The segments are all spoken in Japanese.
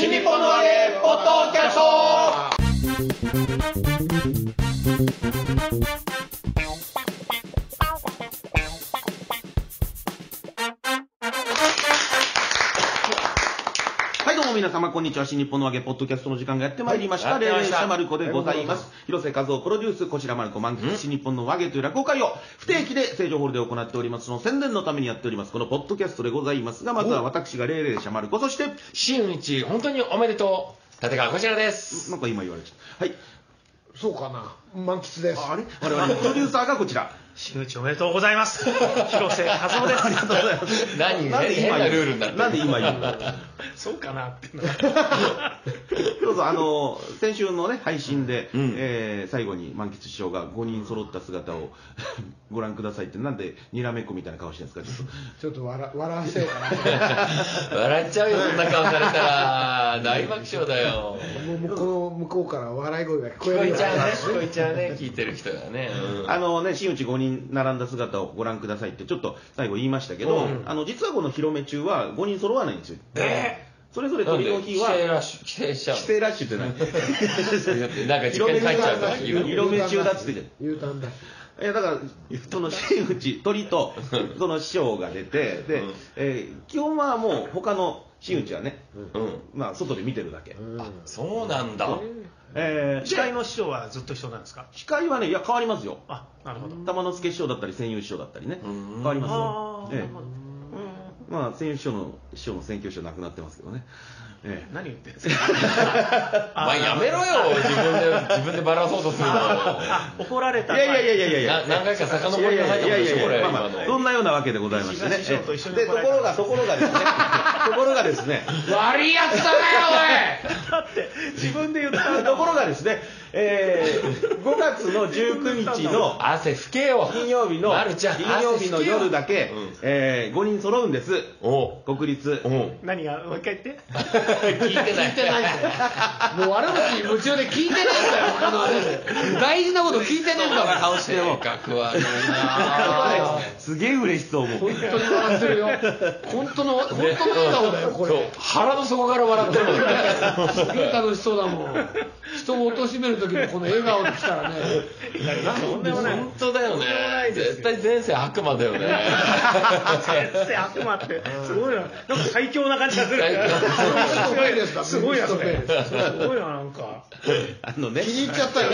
新日本の揚げポッドキャスト。様、こんにちは。新日本の揚げポッドキャストの時間がやってまいりました。はいやってました霊霊者マルコでございます。広瀬和夫プロデュース、こちらマルコ満喫新日本の揚げという落語会を不定期で成城ホールで行っております。その宣伝のためにやっております。このポッドキャストでございますが、まずは私が霊霊者マルコ、そして、新内、本当におめでとう。立川こちらです。なんか今言われちゃった。はい。そうかな満喫ですあれ？我々のプロデューサーがこちら。新内おめでとうございます。広瀬和夫です。ありがとうございます。何？なんで今言う？ルールになってるなんで今言う？の そうかなってい うのどうぞ、あの、先週のね、配信で、うんえー最後に満喫師匠が5人揃った姿を ご覧くださいって、なんでにらめっこみたいな顔してるんですか、ちょっと。ちょっと笑笑わせようかな笑っちゃうよ、そんな顔されたら。大爆笑だよ。もう向こう向こうから笑い声が聞こえるよ聞こえちゃうね、聞こえちゃうね、聞いてる人がね。うんあのね、真打ち5人並んだ姿をご覧くださいって、ちょっと最後言いましたけど、うんあの実はこの広め中は5人揃わないんですよ。えそれぞれ鳥の日は、帰省ラッシュ、帰省しちゃう帰省ラッシュってない。なんか実家に帰っちゃうから、広め広め中だっつって U ターンだいやだから、その真打ち、鳥とその師匠が出て、で、うんえー基本はもう他の真打ちはね、うん。まあ、外で見てるだけ。うんあ、そうなんだ。えー司会の師匠はずっと一緒なんですか？司会はね、いや、変わりますよ。あ、なるほど。玉之助師匠だったり、専用師匠だったりね、うん変わりますあよ。ええーなるほどまあ、専用師匠の師匠の選挙師匠亡くなってますけどね。ええ。何言ってんですか？お前やめろよ、自分で、自分でバラそうとするの。あ、怒られたいやいやいやいやいや。何回か遡りが入ったもんでしょ、やいやいやこれ、まあ。そんなようなわけでございましてね。で、ところが、ところがですね、ところがですね、悪いやつだね、だって、自分で言ったところがですね、えー、5月の19日おのい。汗拭けよ。金曜日の、まるちゃん金曜日の夜だけ、うんえー、5人揃うんです。おう。国立。おう。何が、もう一回言って。聞いてない。聞いてないんだよもう悪口に夢中で聞いてねえんだよ他のね大事なこと聞いてねえんだもん顔しても性格悪いなすげえ嬉しそうもう。本当に笑ってるよ本当の本当の笑顔だよこれ腹の底から笑ってるもんね。すげえ楽しそうだもん人を貶める時もこの笑顔で来たらねとんでもない。本当だよね絶対前世悪魔だよね。先生悪魔って、すごいな。なんか最強な感じがする。すごいですか？すごいな、それ。すすごいな、なんか。あのね、気に入っちゃったよ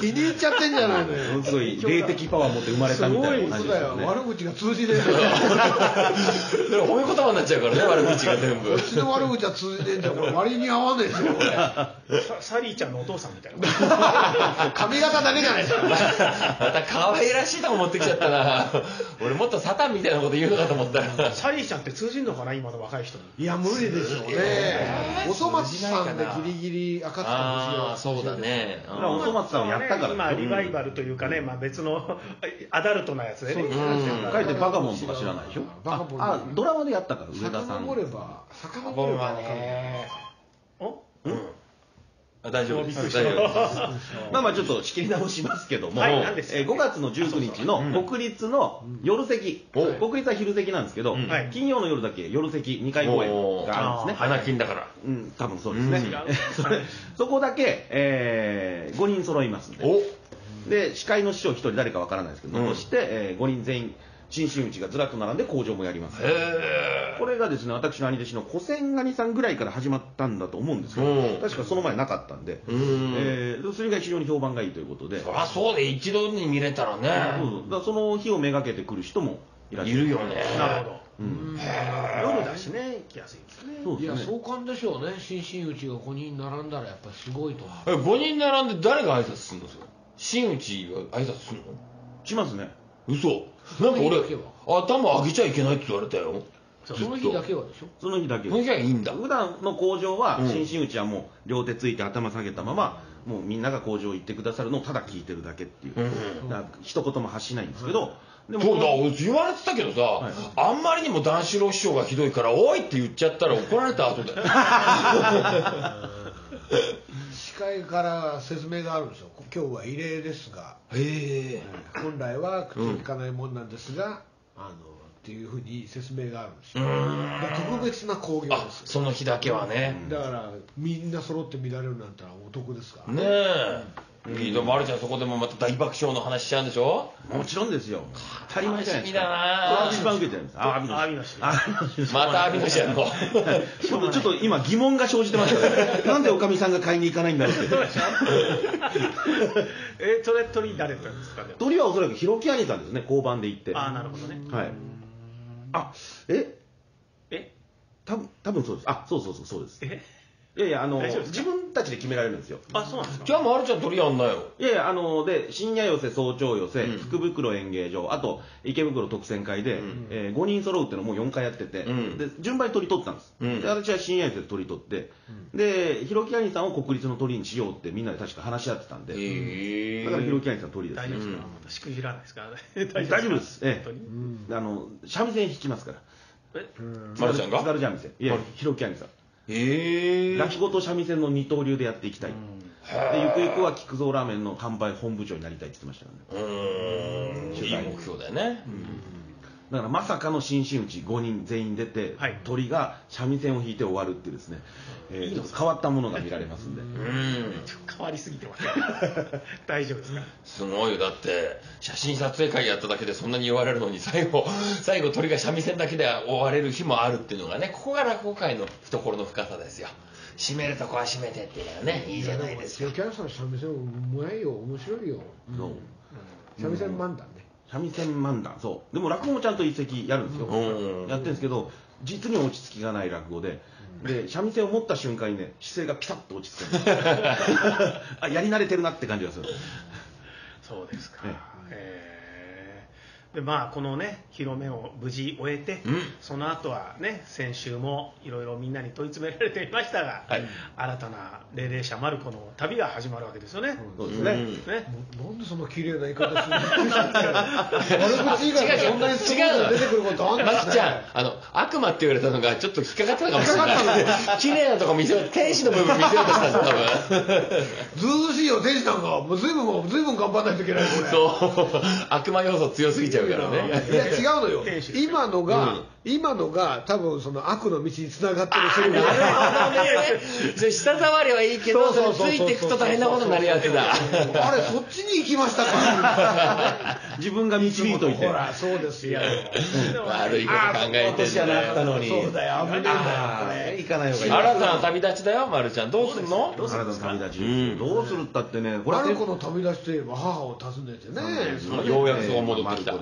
気に入っちゃってんじゃないのよすごい霊的パワー持って生まれたみたいな感そうだよね。悪口が通じねえ褒め言葉になっちゃうからね、悪口が全部こっ。ちの悪口は通じねえんだよこれ割に合わねえですよこれササリーちゃんのお父さんみたいな。髪型だけじゃないですかまた可愛らしいとこ持ってきちゃったな。俺もっとサタンみたいなこと言うのかと思ったら。サリーちゃんって通じんのかな、今の若い人に。いや無理でしょうねおそ松さんでギリギリ赤塚不思議そうだね。おそ松さんをやったから今、リバイバルというかね、まあ別の アダルトなやつでね。うん書いてバカボンとか知らないでしょ？バカボンああドラマでやったから上田さん遡れば遡ればね。お？あ大丈夫です。大丈夫です。まあまあちょっと仕切り直しますけども、はいえー5月の19日の国立の夜席、お国立は昼席なんですけど、うん。はい。金曜の夜だけ夜席2回公演があるんですね。花金だから。うん、多分そうですね。うん。違う。そ れそこだけ、え5人揃いますんで。おで、司会の師匠1人誰かわからないですけど、うん。残して、え5人全員、新真打ちがずらっと並んで工場もやります。へこれがですね、私の兄弟子の古仙ガニさんぐらいから始まったんだと思うんですけどうん、確かその前なかったんで、うん。えーそれが非常に評判がいいということで、そりゃそうで一度に見れたらそうね。そうその日をめがけてくる人もいらっしゃる。いるよね。なるほど。うん。夜だしね、来やすいですね。いやそうですね。壮観でしょうね。新真打ちが5人並んだらやっぱりすごいと思う。え、5人並んで誰が挨拶するのそれ真打ちが挨拶するの？しますね。嘘。なんか俺頭上げちゃいけないって言われたよその日だけはでしょ？その日だけ。その日はいいんだ普段の工場は、うん。新真打ちはもう両手ついて頭下げたまま、もうみんなが工場行ってくださるのをただ聞いてるだけっていう、うん。だから一言も発しないんですけど、でもそうだ俺言われてたけどさ、あんまりにも段四郎師匠がひどいから「おい!」って言っちゃったら怒られた後だよ。司会から説明があるんですよ。今日は異例ですが。へえ。本来は口を聞かないもんなんですが、あのっていうふうに説明があるんですよ。特別な興行あですよ。その日だけはね。だからみんな揃って見られるなんてのはお得ですから。ねえ。いいでもあるちゃんそこでもまた大爆笑の話しちゃうんでしょ？もちろんですよ。当たり前じゃないですか。楽しみだな一番受けてるんです。ああ網のしあまた阿炎のしやんの。ちょっとちょっと今疑問が生じてますよね。なんでおかみさんが買いに行かないんだろうって。えそれ鳥誰だったんですか？鳥はおそらくひろき兄さんですね。交番で行って。ああなるほどね。はいあえ？え？多分多分そうです。あそうそうそうそうです。え？いやいやあの大丈夫ですか？自分たちで決められるんですよ。あそうなんですか？じゃあもうあるちゃん鳥やんなよ。いやいやあので深夜寄せ早朝寄せ、うん。福袋演芸場あと池袋特選会で、ん。え5人揃うっていうのをもう4回やってて、うん。で順番に取り取ったんです、うん。で私は深夜寄せで取り取って、でひろき兄さんを国立の鳥にしようってみんなで確か話し合ってたんで、だからひろき兄さん鳥ですね。大丈夫ですか、うん。またしくじらないですから。ね大丈夫ですええ。本当に。あの三味線弾きますから。え？まるちゃんが？津軽三味線。いやひろき兄さんへえ落語と三味線の二刀流でやっていきたい、でゆくゆくは菊蔵ラーメンの販売本部長になりたいって言ってましたからね。いい目標だよねだからまさかの新真打ち5人全員出て、はい。鳥が三味線を弾いて終わるっていうですね、えーちょっと変わったものが見られますんで、うん。変わりすぎてます 大丈夫ですかすごいよ。だって写真撮影会やっただけでそんなに言われるのに最後 最後鳥が三味線だけで終われる日もあるっていうのがねここが落語界の懐の深さですよ。締めるとこは締めてっていうのはねいいじゃないですか。キャラさん三味線うまいよ。面白いよ。そう三味線漫談ね三味線漫談。そう。でも落語もちゃんと一席やるんですよ、うん。やってるんですけど実に落ち着きがない落語で。で三味線を持った瞬間にね姿勢がピタッと落ち着くんです あやり慣れてるなって感じがする。そうですか、ええ。ーでまあこのね広めを無事終えて、うん。その後はね先週もいろいろみんなに問い詰められていましたが、はい。新たな霊々者マルコの旅が始まるわけですよね、そうですね、うんね。なんでそんな綺麗な言い方するの悪口以外でそんなにスムーズに出てくることあんまちゃんあの悪魔って言われたのがちょっと引っかかったのかもしれない。綺麗なとこ見せよう天使の部分見せようとしたんです多分ずうずうしいよ天使なんかもう随分もう随分頑張らないといけないこれ。そう。悪魔要素強すぎちゃうからね。いや違うのよ。今のが、うん今のが多分その悪の道につながってるセリフなるほど舌触りはいいけどそうそうそうそうそれついていくと大変なことになるやつだ。あれそっちに行きましたか？自分が導いといて。ほらそうですよ。悪いこと考えて私じゃなかったのにそうだよ。危ねえんだよあこれー行かない方がいい。新たな旅立ちだよ、まるちゃん。どうすんの？あなたの旅立ち、うん。どうするったってねこれはマルコの旅立ちといえば母を訪ねてね。ようやくそこ戻ってきた。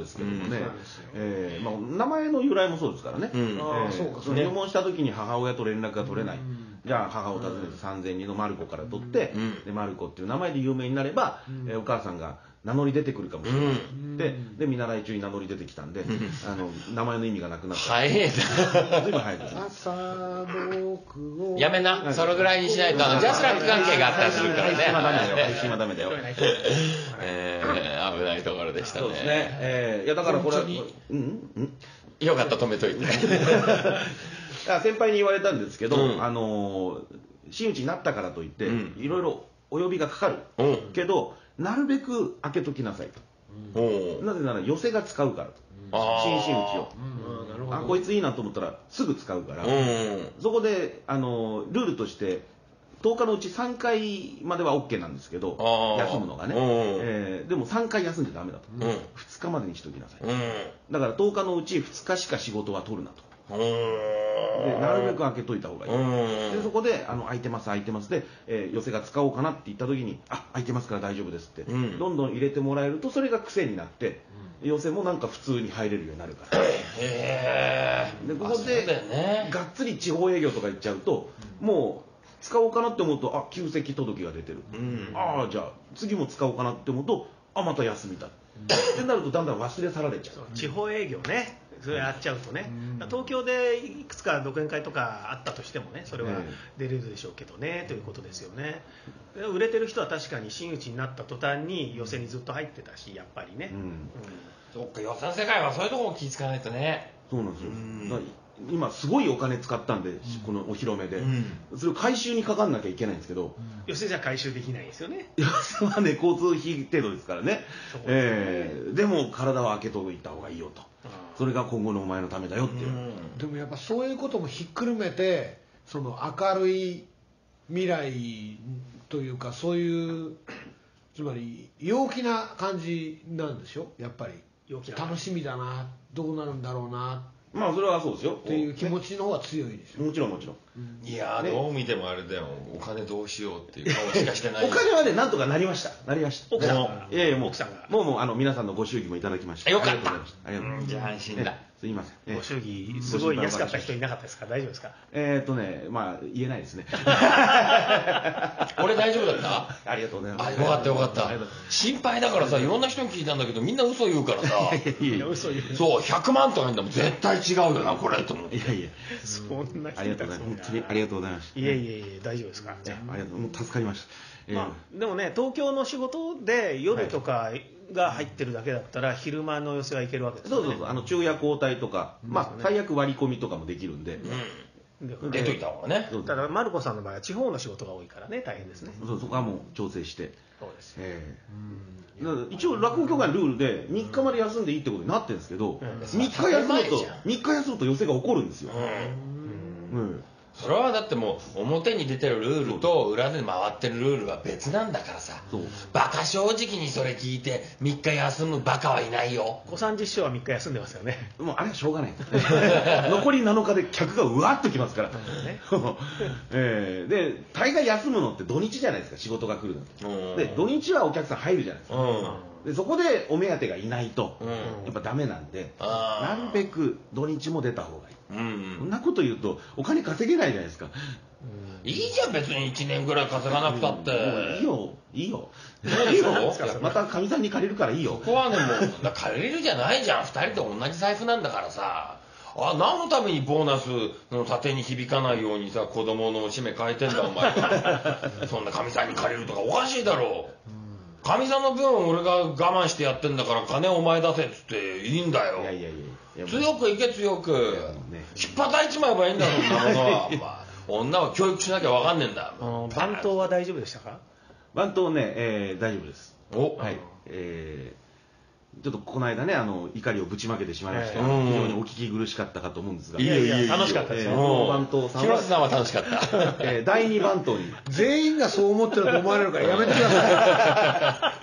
えーまあ、名前の由来もそうですからね、うん。ああえーそうかそうか。入門した時に母親と連絡が取れない、じゃあ母を訪ねて3000人のマルコから取って、うん。でマルコっていう名前で有名になれば、えーお母さんが名乗り出てくるかもしれない、でで見習い中に名乗り出てきたんで、あの名前の意味がなくなった、早いずいぶん早いです。やめな。そのぐらいにしないと、あの、ジャスラック関係があったりするからね。配信はダメだよ配信はダメだよ。えー危ないところでしたそうですね、ね。えーいやだからこれうん？うん？よかった、止めといて。あ先輩に言われたんですけど、うん。あのー真打ちになったからといって、うん。いろいろお呼びがかかる、うん。けどなるべく開けときなさいと、おう。なぜなら寄せが使うからと、新真打ちを、あこいついいなと思ったらすぐ使うから、うん。そこで、あのールールとして10日のうち3回までは OK なんですけど休むのがね、うんえーでも3回休んじゃダメだと、うん。2日までにしときなさい、うん。だから10日のうち2日しか仕事は取るなと。うん。でなるべく開けといた方がいい、うん。でそこであの空いてます空いてますで、えー寄せが使おうかなって言った時にあ空いてますから大丈夫ですって、うん。どんどん入れてもらえるとそれが癖になって、寄せもなんか普通に入れるようになるから。へえ。でここでね。がっつり地方営業とか行っちゃうと、もう使おうかなって思うとあ休席届が出てる、うん。ああじゃあ次も使おうかなって思うとあまた休みだ、ってなるとだんだん忘れ去られちゃう。地方営業ね。それやっちゃうとね、東京でいくつか独演会とかあったとしてもねそれはえ出れるでしょうけどね、ということですよね。で売れてる人は確かに真打ちになった途端に寄せにずっと入ってたしやっぱりね、うん。そっか、予算世界はそういうところを気ぃつかないとね。そうなんですよ、今すごいお金使ったんで、このお披露目で、うん。それを回収にかかんなきゃいけないんですけど、寄せじゃ回収できないですよね。いやそれはね交通費程度ですからね。ね。えーでも体は開けといた方がいいよと。それが今後のお前のためだよっていう、でもやっぱそういうこともひっくるめてその明るい未来というかそういうつまり陽気な感じなんでしょ？やっぱり。陽気な。楽しみだなどうなるんだろうなまあそれはそうですよ。っていう気持ちの方が強いでしょもちろんもちろん。いやーどう見てもあれだよ。お金どうしようっていう顔しかしてない。お金はねなんとかなりました。なりました。奥さんが。もういやいやもう奥さんが。もうもうあの皆さんのご祝儀もいただきました。よかった。ありがとうございましたありがとうございます。じゃあ安心だ。えすいません。えご祝儀すごい安かった人いなかったですか？大丈夫ですか？えーっとねまあ言えないですね。俺大丈夫だった？ありがとうございます。あよかったよかった。心配だからさいろんな人に聞いたんだけどみんな嘘言うからさ。いやいや嘘言う。そう100万とか言うんだもん。絶対違うよなこれと思って。いやいや。そんな人ありがとうございます。本当にありがとうございましたいえいえいえ大丈夫ですか？ありがとう。もう助かりました。えーまあ、でもね東京の仕事で夜とかが入ってるだけだったら昼間の寄せはいけるわけですよね。そうそうそう。あの昼夜交代とか、まあ最悪割り込みとかもできるんで、で出といた方がね。そうただマルコさんの場合は地方の仕事が多いからね大変ですね。そうそこはもう調整して、そうです。ええ。だから一応落語協会のルールで3日まで休んでいいってことになってるんですけど、ん。3日休むと当たり前じゃん。3日休むと寄せが起こるんですよ、うん。うんそれはだってもう表に出てるルールと裏で回ってるルールは別なんだからさ。そう。バカ正直にそれ聞いて3日休むバカはいないよ。小三治師匠は3日休んでますよね。もうあれはしょうがない。残り7日で客がうわっときますから、ね。ええ。で大概休むのって土日じゃないですか。仕事が来るのって。うん。で土日はお客さん入るじゃないですか。うんでそこでお目当てがいないと、うん。やっぱダメなんで。なるべく土日も出た方がいい。うんそんなこと言うとお金稼げないじゃないですか。いいじゃん別に。1年ぐらい稼がなくたって。いいよ。いいよ。そうでしょいやまたかみさんに借りるからいいよ。ここはねもうだ 借りるじゃないじゃん。2人と同じ財布なんだからさ。あ何のためにボーナスの盾に響かないようにさ子供のおしめ変えてんだお前。は そんなかみさんに借りるとかおかしいだろかみさんの分俺が我慢してやってんだから金お前出せっつっていいんだよ。いやいやいやいや強くいけ強く。ね。引っ叩いちまえばいいんだそんなものは、まあ、女は教育しなきゃ分かんねえんだあの番頭は大丈夫でしたか？番頭ね、えー大丈夫です。お。はい。えーちょっとこの間ねあの怒りをぶちまけてしまいまして、ええ。非常にお聞き苦しかったかと思うんで。すがいいよいいよいいよ楽しかったですよ。えー番頭さんは広瀬さんは楽しかった。えー第二番頭に。全員がそう思ってると思われるからやめてくださ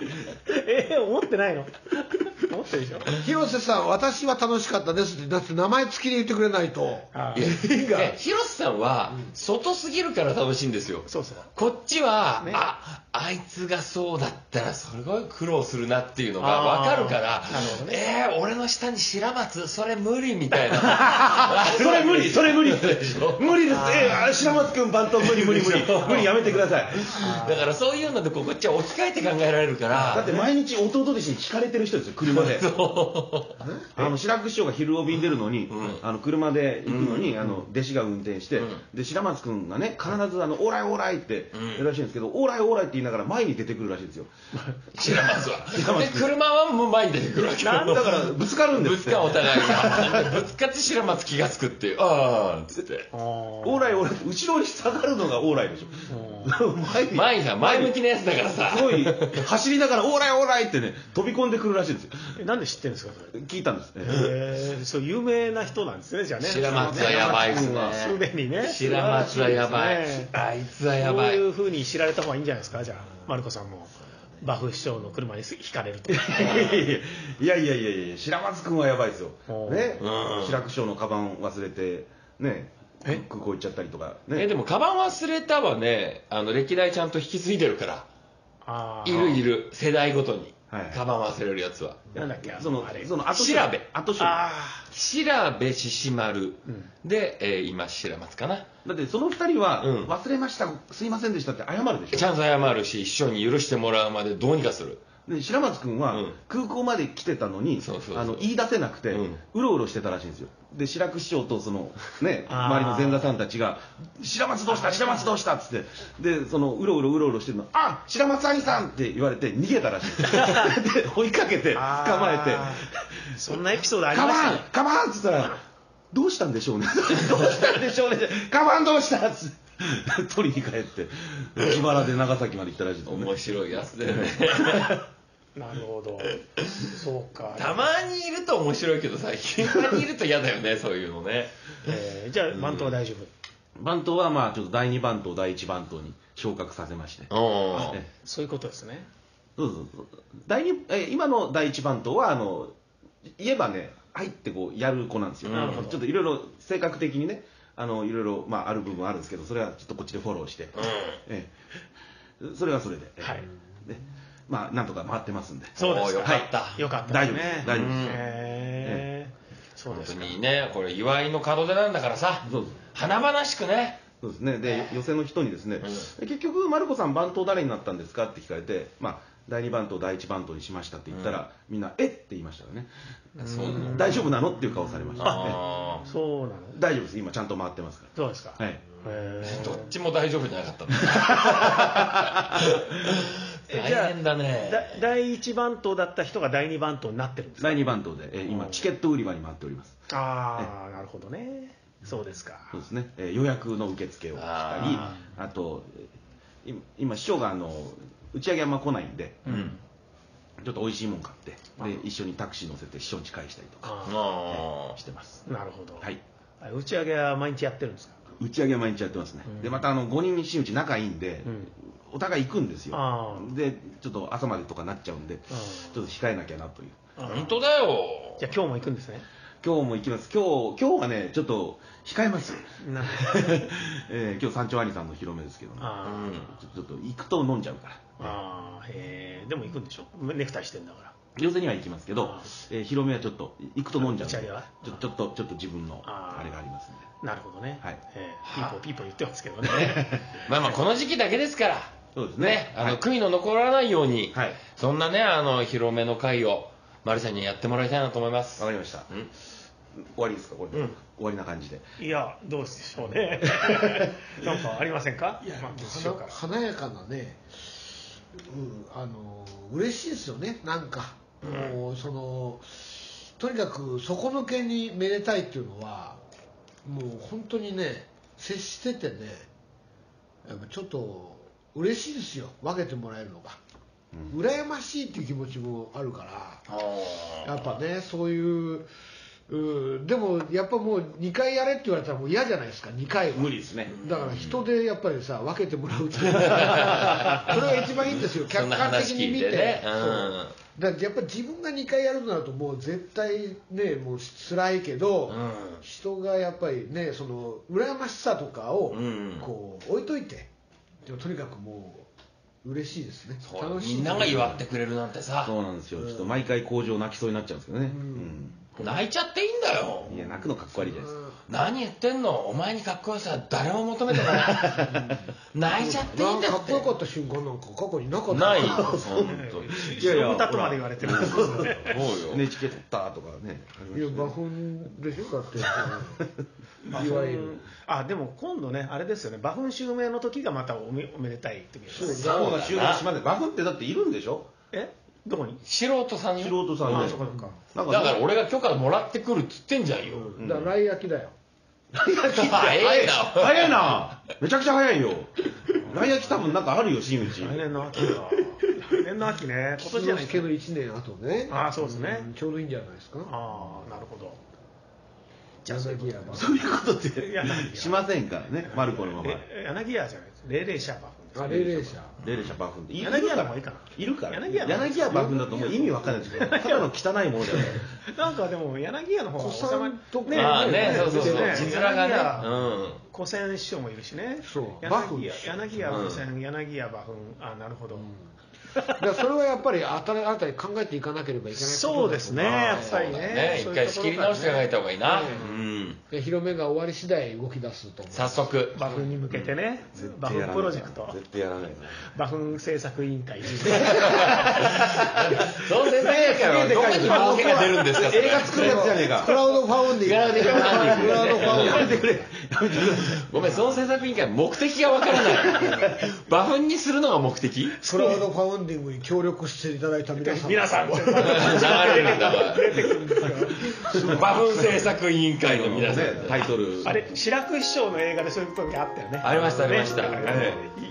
えー、思ってないの？思ってるでしょ？い広瀬さん私は楽しかったですって。だって名前付きで言ってくれないと。あいや広瀬さんは外すぎるから楽しいんですよ。そうそう。こっちは、ね。ああいつがそうだったらすごい苦労するなっていうのが分かるからね。えー、俺の下に白松それ無理みたいな。それ無理それ無理。無理です。えー、あ白松君番頭無理無理無理。無理やめてください。だからそういうのでここっちは置き換えて考えられるから。だって毎日弟弟子に聞かれてる人ですよ車で。あの白く師匠が昼帯に出るのに、あの車で行くのに、あの弟子が運転して、うん。で白松君がね必ずあの「オーライオーライ」ってうん。言うらしいんですけど「オーライオーライ」って言いながら前に出てくるらしいんですよ。白松はで車はもう前に出てくるわけだからぶつかるんですって。ぶつかお互いが。ぶつかって白松気がつくっていう。ああっつって。オーライオーライ後ろに下がるのがオーライでしょ前に前が前向きなやつだからさ。すごい走りながら「オーライオーライ」ってね飛び込んでくるらしいんですよ。えなんで知ってるんですかそれ？聞いたんです。ねえー、そう有名な人なんですねじゃあね。白松はやばいっすね。すでにね。白松はやばい。あいつはやばい。そういうふうに知られた方がいいんじゃないですかじゃあマルコさんも。バフ師匠の車にひかれると。いやいやいやいや。白松君はやばいですよ。ね。うん。白く師匠のカバン忘れてね。え空港行っちゃったりとか。えねでもカバン忘れたはねあの歴代ちゃんと引き継いでるから。いるいる。世代ごとに、はいカバン忘れるやつは。なんだっけ？そのあれ。その後調べ。後処理。あ調べ獅子丸、で、えー今白松かな。だってその二人は、うん。忘れましたすいませんでしたって謝るでしょ？ちゃんと謝るし師匠に許してもらうまでどうにかするで白松君は、うん。空港まで来てたのにそうそうそう。あの言い出せなくて、うろうろしてたらしいんですよ。で白く師匠とそのね あー。周りの前座さんたちが「白松どうした？白松どうした?」っつって。でそのうろうろうろうろしてるの「あ白松兄さん!」って言われて逃げたらしい。で追いかけて捕あまえて。あーそんなエピソードあ「カバンりました？ねカバン!」っつったら「どうしたんでしょうね。どうしたんでしょうね。カバンどうした?」っつって。取りに帰って自腹で長崎まで行ったらしいですよね。面白いやつだよねなるほど。そうか。たまにいると面白いけどさ頻繁にいると嫌だよね そういうのね。えーじゃあ番頭は大丈夫。番頭はまあちょっと第2番頭第1番頭に昇格させまして。そういうことですね。そうそうそう。第二え今の第1番頭はあの言えばね入ってこうやる子なんですよ、なるほど。ちょっといろいろ性格的にねあのいろいろ、まあ、ある部分あるんですけどそれはちょっとこっちでフォローして、ええ。それはそれで、ええ。はいでまあなんとか回ってますんで。そうですよかった。よかった。大丈夫です。大丈夫です、うんへーそう本当ですか。にねこれ祝いの門出なんだからさそうです華々しくね。そうですね。で寄席の人にですね、で結局、マルコさん、番頭誰になったんですか？って聞かれて、まあ、第2番頭、第1番頭にしましたって言ったら、みんな、えっ？て言いましたよね、大丈夫なの？っていう顔されました、ね、あそうなの？大丈夫です、今、ちゃんと回ってますかそうですか、ら、はい、どっちも大丈夫じゃなかった 大変だね。だ第一番頭だった人が第二番頭になってるんですか？第2番頭で、えー今、チケット売り場に回っております、ああなるほどね。そうですか。そうですね、えー予約の受付をしたり、あと、えー今今、師匠があの打ち上げあんま来ないんで、うん。ちょっと美味しいもん買って、で一緒にタクシー乗せて師匠に返したりとかああしてます。ーなるほど、はい。あ打ち上げは毎日やってるんですか？打ち上げは毎日やってますね、でまたあの5人真打ち仲いいんで、うんお互い行くんですよ。あでちょっと朝までとかなっちゃうんで、ちょっと控えなきゃなという。あ本当だよ。じゃあ今日も行くんですね。今日も行きます。今日今日はねちょっと控えます、な えー今日山頂兄さんの披露目ですけどね。ちょっと行くと飲んじゃうから。あーへえ。でも行くんでしょ？ネクタイしてんだから。寄席には行きますけどあ、えー披露目はちょっと行くと飲んじゃうちょちょっとちょっと自分のあれがありますんで。なるほどね、はい。えーピーポーピーポー言ってますけどね。まあまあこの時期だけですからそうですね。ねあはい。の悔いの残らないようにはい。そんなねあの披露目の会をマリさんにやってもらいたいなと思います。わかりました。うん。終わりですか？これ。で、うん。終わりな感じで。いやどうでしょうね。なんかありませんか？いやまあから。華やかなね、うん、あの嬉しいですよね。なんか、もうそのとにかく底抜けにめでたいっていうのはもう本当にね接しててねやっぱちょっと嬉しいですよ。分けてもらえるのが、羨ましいっていう気持ちもあるから。やっぱねそういううんでもやっぱもう2回やれって言われたらもう嫌じゃないですか。2回は。無理ですね。だから人でやっぱりさ分けてもらうっていう。それが一番いいんですよ。そ客観的に見て。話聞いてね。そう。だからやっぱり自分が2回やるとなるともう絶対ねもう辛いけど、うん。人がやっぱりねその羨ましさとかをうん。こう置いといてでもとにかくもう嬉しいですね。そう楽しいみんなが祝ってくれるなんてさ。そうなんですよ。ちょっと毎回工場泣きそうになっちゃうんですけどね、うん泣いちゃっていいんだよ。いや泣くのかっこ悪いじゃないですか。何言ってんの？お前にかっこよさ誰も求めてない。泣いちゃっていいんだかかって。こよかった瞬間なんか過去になかった。ないよ。本当に。いやいや歌とまで言われてる。そうよ。NHK 取ったとかねいや馬粉でしょ？だって。馬いわゆる。糞あでも今度ねあれですよね。馬粉襲名の時がまたおめおめでたい時ですそう馬粉が襲名しません馬粉ってだっているんでしょ？え？どこに？素人さんよ。素人さんねあそこそこなんだから俺が許可もらってくるっつってんじゃんよ。だから来焼きだよ。早いな。早いな。めちゃくちゃ早いよ。来焼き多分なんかあるよ真打ち来年の秋か来年の秋ね。今年じゃない之助の1年後ね。あそうですね。んちょうどいいんじゃないですか。ああなるほど。柳屋は。そういうことってしませんからね。マルコのまま。え柳家じゃないです。霊霊者馬粉ですあ霊霊者霊霊者馬粉っている柳家の方がいいかな。いるから。柳家の方がいい柳家馬粉だともう意味わかんないですけどただの汚いものじゃない。なんかでも柳家の方が古参とか。ああねそうそうそう。ね。字面がね。柳家うん古銭師匠もいるしね。そう。柳家柳家古銭柳家馬粉あなるほど らそれはやっぱり新たに考えていかなければいけないそうですねやっぱりね。ね一回仕切り直して考えた方がいいな。うん。で広めが終わり次第動き出すと早速。馬粉に向けてね馬粉プロジェクト。絶対やらないな馬粉製作委員会。その先生からどこに儲けが出るんですか映画作るやつじゃねえか。クラウドファウンディング。クラウドファウンディング ごめんその制作委員会目的がわからない。馬糞にするのが目的？クラウドファウンディングに協力していただいた皆さん。皆さん。流れるんだわ出てくるんですよ馬糞制作委員会の皆さん、ねタイトル。あれ志らく師匠の映画でそういう時あったよね。ありましたありました、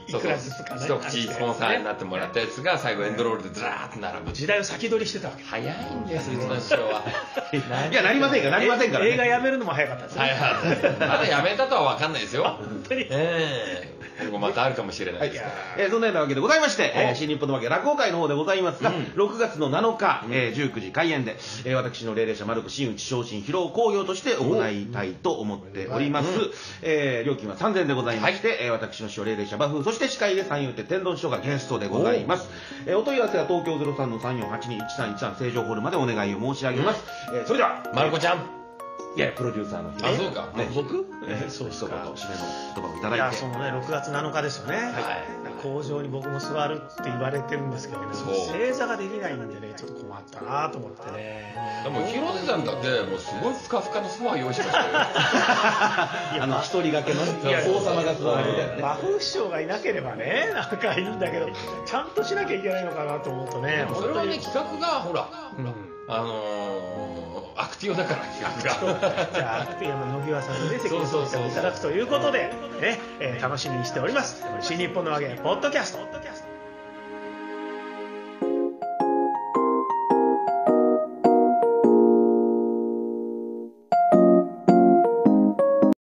一口スポンサーになってもらったやつが最後エンドロールでずらーっと並ぶ。時代を先取りしてたわけ。早いんですうちの師匠は。いやなりませんからなりませんから、ね、映画やめるのも早かったですね。はいはいまだやめたとは分かんないですよ。本当に？ええ。今後またあるかもしれないです。から、えーそんなようなわけでございまして、えー新日本のわけ落語会の方でございますが、6月の7日、えー19時開演で、えー私の霊霊者丸く真打ち昇進披露興行として行いたいと思っております、えー料金は3000円でございまして、えー私の師匠霊霊者馬風そして司会で三遊亭天丼師匠がゲストでございます、えーお問い合わせは東京03-3482-1313成城ホールまでお願いを申し上げます、えーそれでは。まる子ちゃんいやプロデューサーの日あそうか。ね。僕？えーそう一言締めの言葉をいたいだいて。やそのね。6月7日ですよね、はい。工場に僕も座るって言われてるんですけどね。正座ができないんでねちょっと困ったなと思ってね。でも広瀬さんだってもうすごいふかふかのソファー用意しましたよ。あの一人掛けのいや王様が座るみたいなね。馬風師匠がいなければねなんかいいんだけどちゃんとしなきゃいけないのかなと思うとね。それはね本企画がほらうん。あのー、アクティブだから企画がじゃあ、アクティブの野際さんにね、責任をいただくということで、ね、えー楽しみにしております。新日本の揚げ、ポッドキャスト。